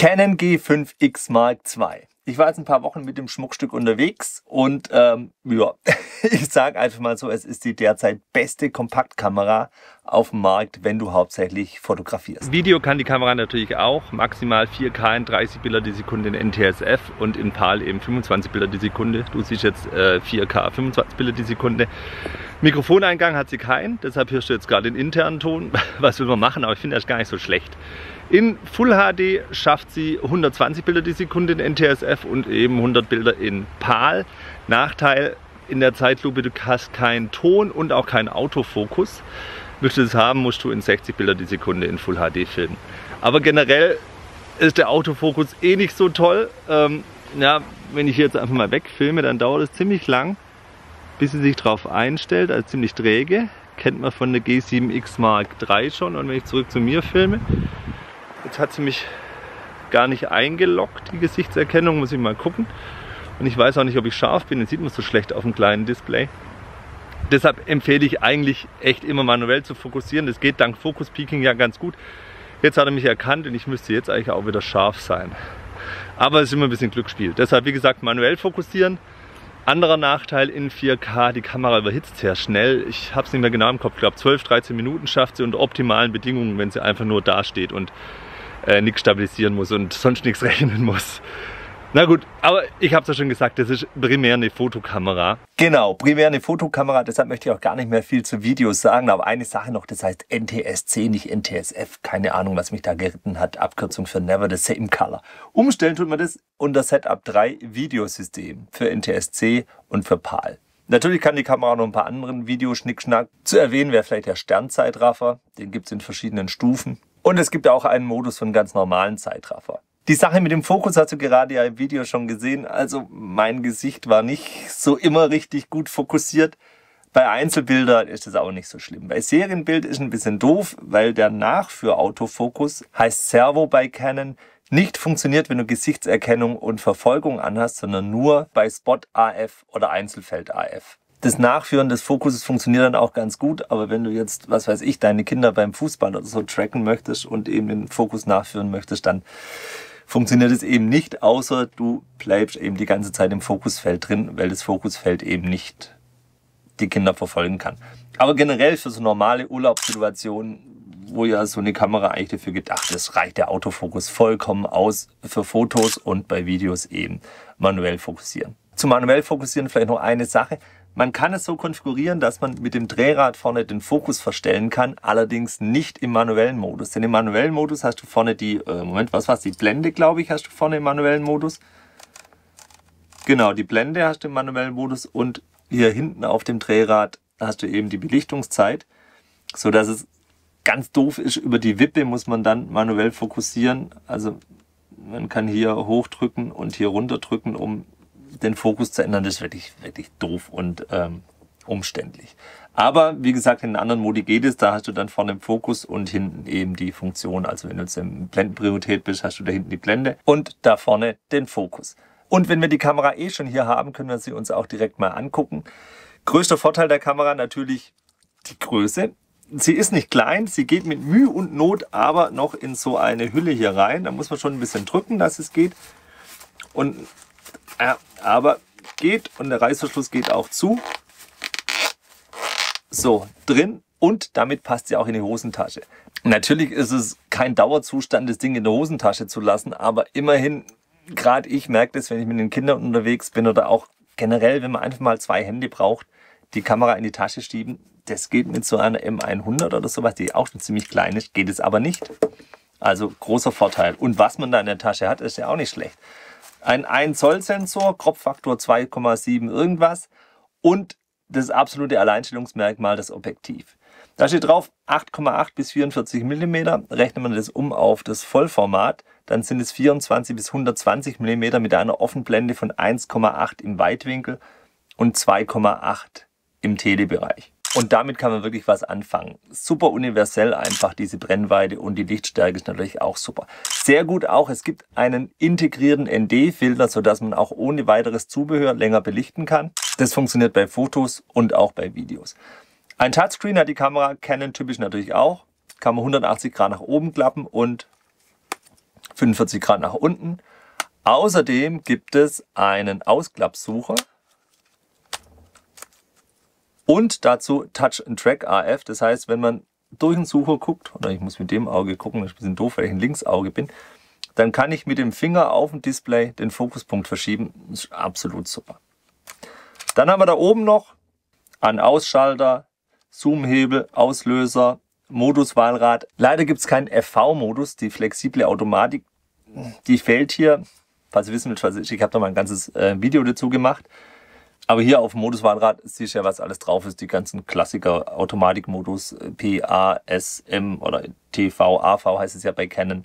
Canon G5X Mark II. Ich war jetzt ein paar Wochen mit dem Schmuckstück unterwegs und ähm, ja, ich sage einfach mal so, es ist die derzeit beste Kompaktkamera auf dem Markt, wenn du hauptsächlich fotografierst. Video kann die Kamera natürlich auch, maximal 4K in 30 Bilder die Sekunde in NTSF und in PAL eben 25 Bilder die Sekunde. Du siehst jetzt äh, 4K 25 Bilder die Sekunde. Mikrofoneingang hat sie keinen, deshalb hörst du jetzt gerade den internen Ton. Was will man machen, aber ich finde das gar nicht so schlecht. In Full HD schafft sie 120 Bilder die Sekunde in NTSF und eben 100 Bilder in PAL. Nachteil in der Zeitlupe, du hast keinen Ton und auch keinen Autofokus. Willst du das haben, musst du in 60 Bilder die Sekunde in Full HD filmen. Aber generell ist der Autofokus eh nicht so toll. Ähm, ja, wenn ich jetzt einfach mal wegfilme, dann dauert es ziemlich lang, bis sie sich darauf einstellt, also ziemlich träge. Kennt man von der G7X Mark III schon. Und wenn ich zurück zu mir filme, Jetzt hat sie mich gar nicht eingeloggt, die Gesichtserkennung, muss ich mal gucken. Und ich weiß auch nicht, ob ich scharf bin, das sieht man so schlecht auf dem kleinen Display. Deshalb empfehle ich eigentlich echt immer manuell zu fokussieren. Das geht dank Focus Peaking ja ganz gut. Jetzt hat er mich erkannt und ich müsste jetzt eigentlich auch wieder scharf sein. Aber es ist immer ein bisschen Glücksspiel. Deshalb, wie gesagt, manuell fokussieren. Anderer Nachteil in 4K, die Kamera überhitzt sehr schnell. Ich habe es nicht mehr genau im Kopf, ich glaube 12, 13 Minuten schafft sie unter optimalen Bedingungen, wenn sie einfach nur dasteht und äh, nichts stabilisieren muss und sonst nichts rechnen muss. Na gut, aber ich habe es ja schon gesagt, das ist primär eine Fotokamera. Genau, primär eine Fotokamera, deshalb möchte ich auch gar nicht mehr viel zu Videos sagen. Aber eine Sache noch, das heißt NTSC, nicht NTSF. Keine Ahnung, was mich da geritten hat. Abkürzung für Never the Same Color. Umstellen tut man das unter Setup 3 Videosystem für NTSC und für PAL. Natürlich kann die Kamera noch ein paar anderen Videoschnickschnack. Zu erwähnen wäre vielleicht der Sternzeitraffer. Den gibt es in verschiedenen Stufen. Und es gibt auch einen Modus einen ganz normalen Zeitraffer. Die Sache mit dem Fokus hast du gerade ja im Video schon gesehen. Also mein Gesicht war nicht so immer richtig gut fokussiert. Bei Einzelbildern ist das auch nicht so schlimm. Bei Serienbild ist ein bisschen doof, weil der Nachführ-Autofokus heißt Servo bei Canon nicht funktioniert, wenn du Gesichtserkennung und Verfolgung anhast, sondern nur bei Spot AF oder Einzelfeld AF das Nachführen des Fokuses funktioniert dann auch ganz gut, aber wenn du jetzt, was weiß ich, deine Kinder beim Fußball oder so tracken möchtest und eben den Fokus nachführen möchtest, dann funktioniert es eben nicht, außer du bleibst eben die ganze Zeit im Fokusfeld drin, weil das Fokusfeld eben nicht die Kinder verfolgen kann. Aber generell für so normale Urlaubssituationen, wo ja so eine Kamera eigentlich dafür gedacht ist, reicht der Autofokus vollkommen aus für Fotos und bei Videos eben manuell fokussieren. Zum manuell fokussieren vielleicht noch eine Sache. Man kann es so konfigurieren, dass man mit dem Drehrad vorne den Fokus verstellen kann, allerdings nicht im manuellen Modus. Denn im manuellen Modus hast du vorne die, äh, Moment, was war's, die Blende, glaube ich, hast du vorne im manuellen Modus. Genau, die Blende hast du im manuellen Modus und hier hinten auf dem Drehrad hast du eben die Belichtungszeit, so dass es ganz doof ist. Über die Wippe muss man dann manuell fokussieren. Also man kann hier hochdrücken und hier runterdrücken, um den Fokus zu ändern, das ist wirklich, wirklich doof und ähm, umständlich. Aber wie gesagt, in anderen Modi geht es. Da hast du dann vorne den Fokus und hinten eben die Funktion. Also wenn du jetzt in Blendenpriorität bist, hast du da hinten die Blende und da vorne den Fokus. Und wenn wir die Kamera eh schon hier haben, können wir sie uns auch direkt mal angucken. Größter Vorteil der Kamera natürlich die Größe. Sie ist nicht klein, sie geht mit Mühe und Not aber noch in so eine Hülle hier rein. Da muss man schon ein bisschen drücken, dass es geht. Und aber geht und der Reißverschluss geht auch zu. So, drin und damit passt sie auch in die Hosentasche. Natürlich ist es kein Dauerzustand, das Ding in der Hosentasche zu lassen, aber immerhin, gerade ich merke das, wenn ich mit den Kindern unterwegs bin oder auch generell, wenn man einfach mal zwei Hände braucht, die Kamera in die Tasche schieben. Das geht mit so einer M100 oder sowas, die auch schon ziemlich klein ist, geht es aber nicht. Also großer Vorteil. Und was man da in der Tasche hat, ist ja auch nicht schlecht ein 1 Zoll Sensor, Kropffaktor 2,7 irgendwas und das absolute Alleinstellungsmerkmal, das Objektiv. Da steht drauf 8,8 bis 44 mm. Rechnet man das um auf das Vollformat, dann sind es 24 bis 120 mm mit einer Offenblende von 1,8 im Weitwinkel und 2,8 im Telebereich. Und damit kann man wirklich was anfangen. Super universell einfach diese Brennweite und die Lichtstärke ist natürlich auch super. Sehr gut auch, es gibt einen integrierten ND-Filter, sodass man auch ohne weiteres Zubehör länger belichten kann. Das funktioniert bei Fotos und auch bei Videos. Ein Touchscreen hat die Kamera, Canon typisch natürlich auch. Kann man 180 Grad nach oben klappen und 45 Grad nach unten. Außerdem gibt es einen Ausklappsucher und dazu Touch and Track AF. Das heißt, wenn man durch den Sucher guckt, oder ich muss mit dem Auge gucken, das ist ein bisschen doof, weil ich ein Linksauge bin, dann kann ich mit dem Finger auf dem Display den Fokuspunkt verschieben. Das ist absolut super. Dann haben wir da oben noch einen Ausschalter, Zoomhebel, Auslöser, Moduswahlrad. Leider gibt es keinen FV-Modus, die flexible Automatik, die fehlt hier. Falls ihr wissen wollt, ich habe da mal ein ganzes äh, Video dazu gemacht. Aber hier auf dem Moduswahlrad siehst du ja, was alles drauf ist. Die ganzen Klassiker, Automatikmodus, P, A, S, M oder TV, AV heißt es ja bei Canon.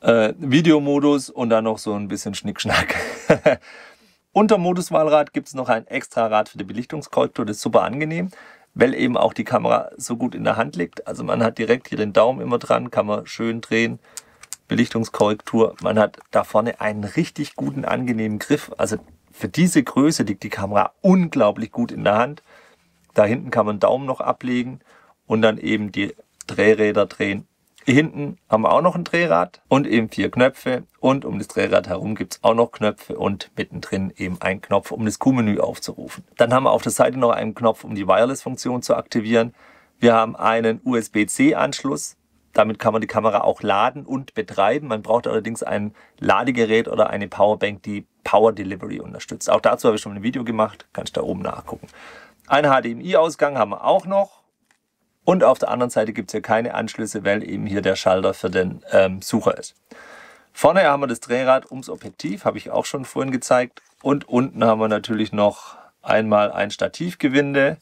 Äh, Videomodus und dann noch so ein bisschen Schnickschnack. Unter Moduswahlrad gibt es noch ein extra Rad für die Belichtungskorrektur. Das ist super angenehm, weil eben auch die Kamera so gut in der Hand liegt. Also man hat direkt hier den Daumen immer dran, kann man schön drehen. Belichtungskorrektur. Man hat da vorne einen richtig guten, angenehmen Griff. Also für diese Größe liegt die Kamera unglaublich gut in der Hand. Da hinten kann man Daumen noch ablegen und dann eben die Drehräder drehen. Hinten haben wir auch noch ein Drehrad und eben vier Knöpfe und um das Drehrad herum gibt es auch noch Knöpfe und mittendrin eben ein Knopf, um das Q-Menü aufzurufen. Dann haben wir auf der Seite noch einen Knopf, um die Wireless-Funktion zu aktivieren. Wir haben einen USB-C-Anschluss damit kann man die Kamera auch laden und betreiben. Man braucht allerdings ein Ladegerät oder eine Powerbank, die Power Delivery unterstützt. Auch dazu habe ich schon ein Video gemacht, kannst du da oben nachgucken. Einen HDMI-Ausgang haben wir auch noch. Und auf der anderen Seite gibt es hier keine Anschlüsse, weil eben hier der Schalter für den ähm, Sucher ist. Vorne haben wir das Drehrad ums Objektiv, habe ich auch schon vorhin gezeigt. Und unten haben wir natürlich noch einmal ein Stativgewinde,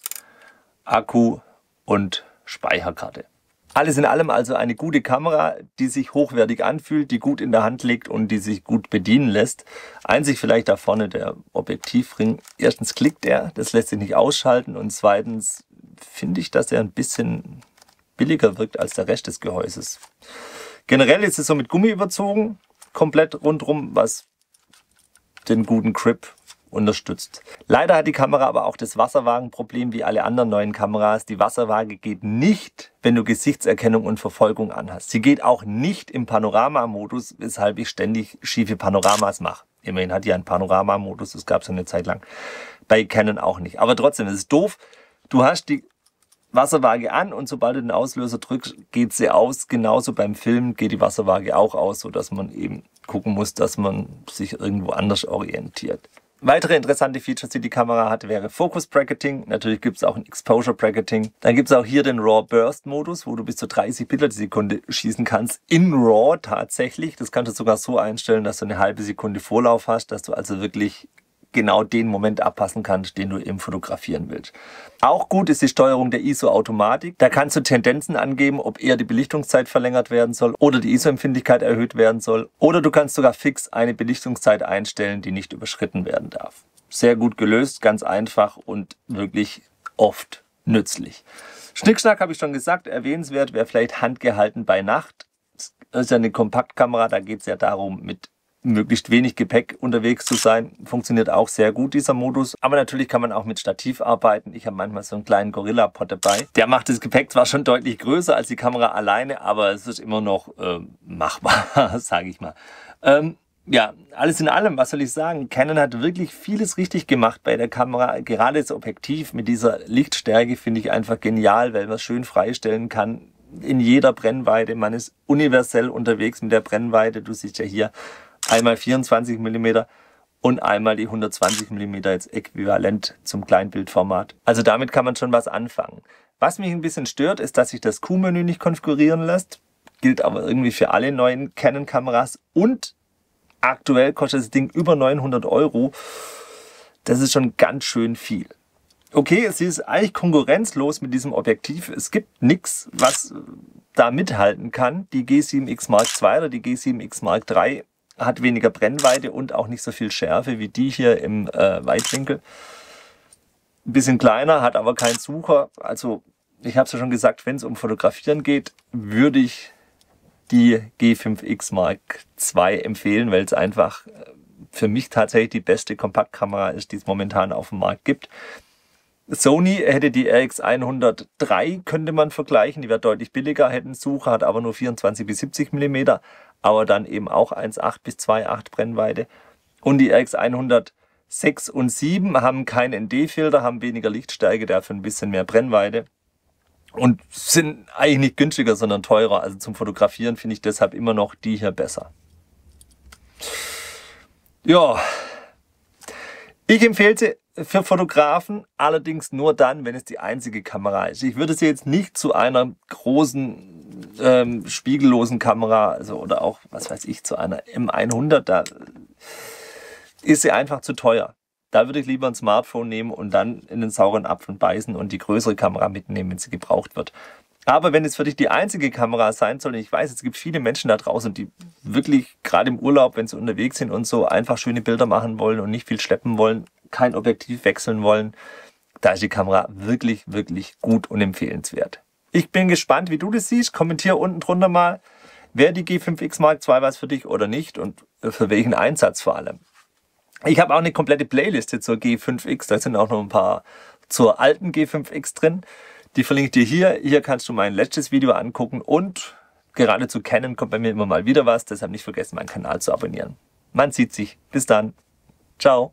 Akku und Speicherkarte. Alles in allem also eine gute Kamera, die sich hochwertig anfühlt, die gut in der Hand liegt und die sich gut bedienen lässt. Einzig vielleicht da vorne der Objektivring. Erstens klickt er, das lässt sich nicht ausschalten und zweitens finde ich, dass er ein bisschen billiger wirkt als der Rest des Gehäuses. Generell ist es so mit Gummi überzogen, komplett rundrum, was den guten Grip unterstützt. Leider hat die Kamera aber auch das Wasserwagenproblem wie alle anderen neuen Kameras. Die Wasserwaage geht nicht, wenn du Gesichtserkennung und Verfolgung anhast. Sie geht auch nicht im Panoramamodus, weshalb ich ständig schiefe Panoramas mache. Immerhin hat die einen Panoramamodus, das gab es eine Zeit lang. Bei Canon auch nicht. Aber trotzdem, es ist doof. Du hast die Wasserwaage an und sobald du den Auslöser drückst, geht sie aus. Genauso beim Film geht die Wasserwaage auch aus, sodass man eben gucken muss, dass man sich irgendwo anders orientiert. Weitere interessante Features, die die Kamera hat, wäre Focus Bracketing. Natürlich gibt es auch ein Exposure Bracketing. Dann gibt es auch hier den RAW Burst Modus, wo du bis zu 30 Bilder die Sekunde schießen kannst. In RAW tatsächlich. Das kannst du sogar so einstellen, dass du eine halbe Sekunde Vorlauf hast, dass du also wirklich genau den Moment abpassen kannst, den du eben fotografieren willst. Auch gut ist die Steuerung der ISO-Automatik. Da kannst du Tendenzen angeben, ob eher die Belichtungszeit verlängert werden soll oder die ISO-Empfindlichkeit erhöht werden soll. Oder du kannst sogar fix eine Belichtungszeit einstellen, die nicht überschritten werden darf. Sehr gut gelöst, ganz einfach und wirklich oft nützlich. Schnickschnack habe ich schon gesagt, erwähnenswert wäre vielleicht handgehalten bei Nacht. Das ist ja eine Kompaktkamera, da geht es ja darum, mit möglichst wenig Gepäck unterwegs zu sein. Funktioniert auch sehr gut, dieser Modus. Aber natürlich kann man auch mit Stativ arbeiten. Ich habe manchmal so einen kleinen Gorilla-Pod dabei. Der macht das Gepäck zwar schon deutlich größer als die Kamera alleine, aber es ist immer noch äh, machbar, sage ich mal. Ähm, ja, alles in allem, was soll ich sagen? Canon hat wirklich vieles richtig gemacht bei der Kamera. Gerade das Objektiv mit dieser Lichtstärke finde ich einfach genial, weil man es schön freistellen kann in jeder Brennweite. Man ist universell unterwegs mit der Brennweite. Du siehst ja hier einmal 24 mm und einmal die 120 mm jetzt äquivalent zum Kleinbildformat. Also damit kann man schon was anfangen. Was mich ein bisschen stört, ist, dass sich das Q-Menü nicht konfigurieren lässt. Gilt aber irgendwie für alle neuen Canon-Kameras. Und aktuell kostet das Ding über 900 Euro. Das ist schon ganz schön viel. Okay, es ist eigentlich konkurrenzlos mit diesem Objektiv. Es gibt nichts, was da mithalten kann. Die G7X Mark II oder die G7X Mark III hat weniger Brennweite und auch nicht so viel Schärfe wie die hier im äh, Weitwinkel. Ein bisschen kleiner, hat aber keinen Sucher. Also ich habe es ja schon gesagt, wenn es um Fotografieren geht, würde ich die G5X Mark II empfehlen, weil es einfach äh, für mich tatsächlich die beste Kompaktkamera ist, die es momentan auf dem Markt gibt. Sony hätte die RX103, könnte man vergleichen, die wäre deutlich billiger, hätten Sucher, hat aber nur 24 bis 70 mm, aber dann eben auch 1,8 bis 2,8 Brennweite. Und die RX106 und 7 haben keinen ND-Filter, haben weniger Lichtstärke, dafür ein bisschen mehr Brennweite und sind eigentlich nicht günstiger, sondern teurer. Also zum Fotografieren finde ich deshalb immer noch die hier besser. Ja, ich empfehle sie für Fotografen, allerdings nur dann, wenn es die einzige Kamera ist. Ich würde sie jetzt nicht zu einer großen ähm, spiegellosen Kamera, also oder auch, was weiß ich, zu einer M100, da ist sie einfach zu teuer. Da würde ich lieber ein Smartphone nehmen und dann in den sauren Apfel beißen und die größere Kamera mitnehmen, wenn sie gebraucht wird. Aber wenn es für dich die einzige Kamera sein soll, und ich weiß, es gibt viele Menschen da draußen, die wirklich gerade im Urlaub, wenn sie unterwegs sind und so einfach schöne Bilder machen wollen und nicht viel schleppen wollen, kein Objektiv wechseln wollen, da ist die Kamera wirklich, wirklich gut und empfehlenswert. Ich bin gespannt, wie du das siehst. Kommentier unten drunter mal, wäre die G5X Mark II was für dich oder nicht und für welchen Einsatz vor allem. Ich habe auch eine komplette Playliste zur G5X. Da sind auch noch ein paar zur alten G5X drin. Die verlinke ich dir hier. Hier kannst du mein letztes Video angucken und gerade zu Canon kommt bei mir immer mal wieder was. Deshalb nicht vergessen, meinen Kanal zu abonnieren. Man sieht sich. Bis dann. Ciao.